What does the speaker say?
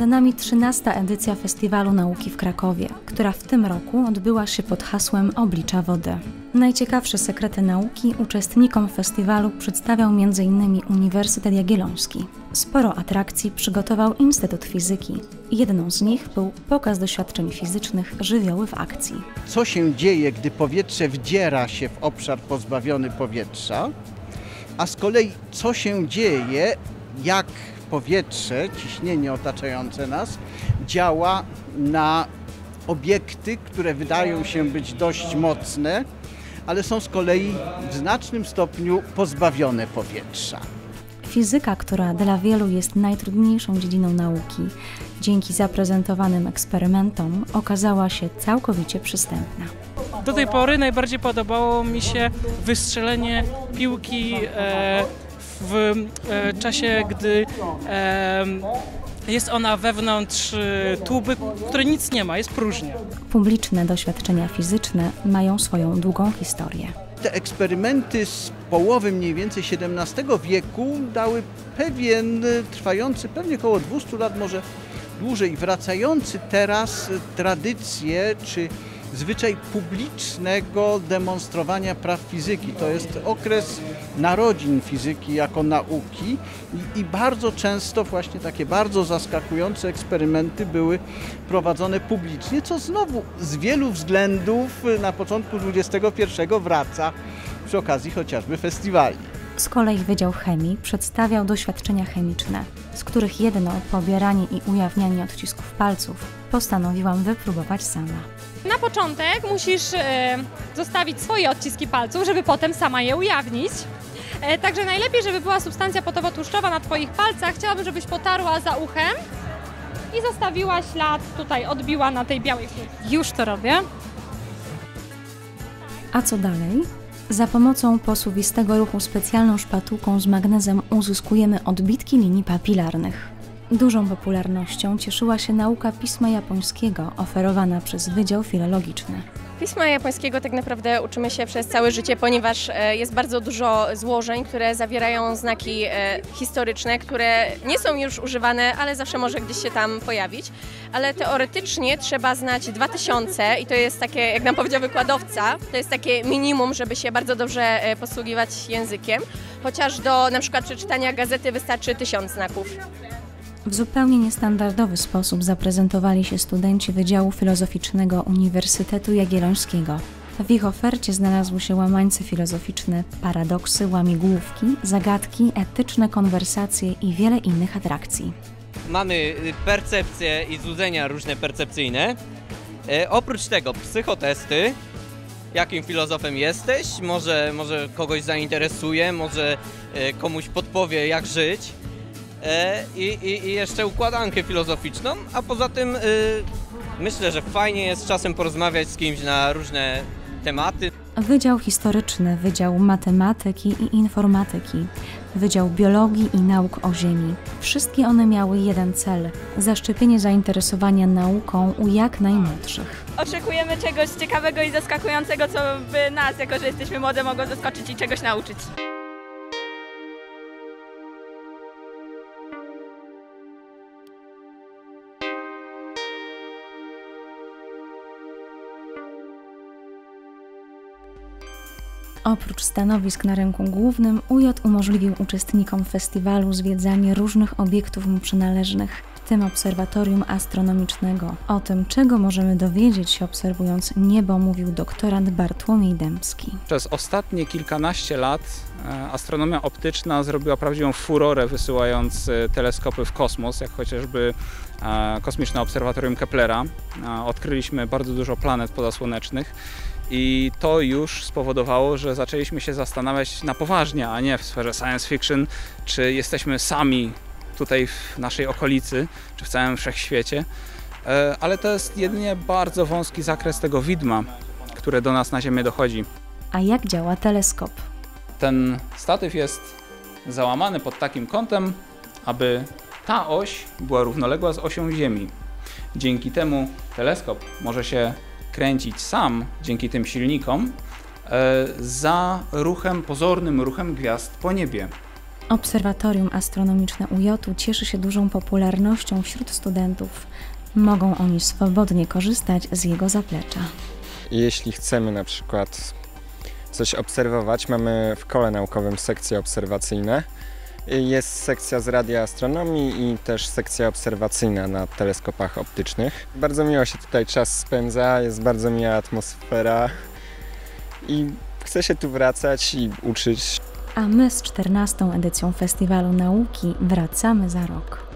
Za nami 13. edycja Festiwalu Nauki w Krakowie, która w tym roku odbyła się pod hasłem Oblicza Wody. Najciekawsze sekrety nauki uczestnikom festiwalu przedstawiał m.in. Uniwersytet Jagielloński. Sporo atrakcji przygotował Instytut Fizyki. Jedną z nich był pokaz doświadczeń fizycznych żywioły w akcji. co się dzieje, gdy powietrze wdziera się w obszar pozbawiony powietrza, a z kolei co się dzieje, jak powietrze, ciśnienie otaczające nas działa na obiekty, które wydają się być dość mocne, ale są z kolei w znacznym stopniu pozbawione powietrza. Fizyka, która dla wielu jest najtrudniejszą dziedziną nauki, dzięki zaprezentowanym eksperymentom okazała się całkowicie przystępna. Do tej pory najbardziej podobało mi się wystrzelenie piłki e, w e, czasie, gdy e, jest ona wewnątrz e, tuby, w której nic nie ma, jest próżnia. Publiczne doświadczenia fizyczne mają swoją długą historię. Te eksperymenty z połowy mniej więcej XVII wieku dały pewien trwający pewnie około 200 lat, może dłużej, wracający teraz tradycję czy zwyczaj publicznego demonstrowania praw fizyki. To jest okres narodzin fizyki jako nauki i, i bardzo często właśnie takie bardzo zaskakujące eksperymenty były prowadzone publicznie, co znowu z wielu względów na początku XXI wraca przy okazji chociażby festiwali. Z kolei Wydział Chemii przedstawiał doświadczenia chemiczne, z których jedno pobieranie i ujawnianie odcisków palców postanowiłam wypróbować sama. Na początek musisz e, zostawić swoje odciski palców, żeby potem sama je ujawnić. E, także najlepiej, żeby była substancja potowo-tłuszczowa na Twoich palcach. Chciałabym, żebyś potarła za uchem i zostawiła ślad tutaj, odbiła na tej białej chmurze. Już to robię. A co dalej? Za pomocą posuwistego ruchu specjalną szpatułką z magnezem uzyskujemy odbitki linii papilarnych. Dużą popularnością cieszyła się nauka pisma japońskiego oferowana przez Wydział Filologiczny. Pisma japońskiego tak naprawdę uczymy się przez całe życie, ponieważ e, jest bardzo dużo złożeń, które zawierają znaki e, historyczne, które nie są już używane, ale zawsze może gdzieś się tam pojawić. Ale teoretycznie trzeba znać 2000 i to jest takie, jak nam powiedział wykładowca, to jest takie minimum, żeby się bardzo dobrze e, posługiwać językiem. Chociaż do na przykład przeczytania gazety wystarczy 1000 znaków. W zupełnie niestandardowy sposób zaprezentowali się studenci Wydziału Filozoficznego Uniwersytetu Jagiellońskiego. W ich ofercie znalazły się łamańce filozoficzne, paradoksy, łamigłówki, zagadki, etyczne konwersacje i wiele innych atrakcji. mamy y, percepcje i złudzenia różne percepcyjne. E, oprócz tego psychotesty, jakim filozofem jesteś, może, może kogoś zainteresuje, może e, komuś podpowie jak żyć. E, i, i, I jeszcze układankę filozoficzną, a poza tym y, myślę, że fajnie jest czasem porozmawiać z kimś na różne tematy. Wydział Historyczny, Wydział Matematyki i Informatyki, Wydział Biologii i Nauk o Ziemi. Wszystkie one miały jeden cel zaszczepienie zainteresowania nauką u jak najmłodszych. Oczekujemy czegoś ciekawego i zaskakującego, co by nas, jako że jesteśmy młode, mogło zaskoczyć i czegoś nauczyć. Oprócz stanowisk na rynku głównym, UJ umożliwił uczestnikom festiwalu zwiedzanie różnych obiektów mu przynależnych, w tym obserwatorium astronomicznego. O tym, czego możemy dowiedzieć się obserwując niebo, mówił doktorant Bartłomiej Dębski. Przez ostatnie kilkanaście lat e, astronomia optyczna zrobiła prawdziwą furorę, wysyłając e, teleskopy w kosmos, jak chociażby e, kosmiczne obserwatorium Keplera. Odkryliśmy bardzo dużo planet pozasłonecznych i to już spowodowało, że zaczęliśmy się zastanawiać na poważnie, a nie w sferze science fiction, czy jesteśmy sami tutaj w naszej okolicy, czy w całym wszechświecie. E, Ale to jest jedynie bardzo wąski zakres tego widma, które do nas na Ziemię dochodzi. A jak działa teleskop? Ten statyw jest załamany pod takim kątem, aby ta oś była równoległa z osią Ziemi. Dzięki temu teleskop może się kręcić sam, dzięki tym silnikom, e, za ruchem, pozornym ruchem gwiazd po niebie. Obserwatorium Astronomiczne UJ cieszy się dużą popularnością wśród studentów. Mogą oni swobodnie korzystać z jego zaplecza. Jeśli chcemy na przykład coś obserwować, mamy w kole naukowym sekcje obserwacyjne. Jest sekcja z radioastronomii i też sekcja obserwacyjna na teleskopach optycznych. Bardzo miło się tutaj czas spędza, jest bardzo miła atmosfera i chce się tu wracać i uczyć A my z 14. edycją Festiwalu Nauki wracamy za rok.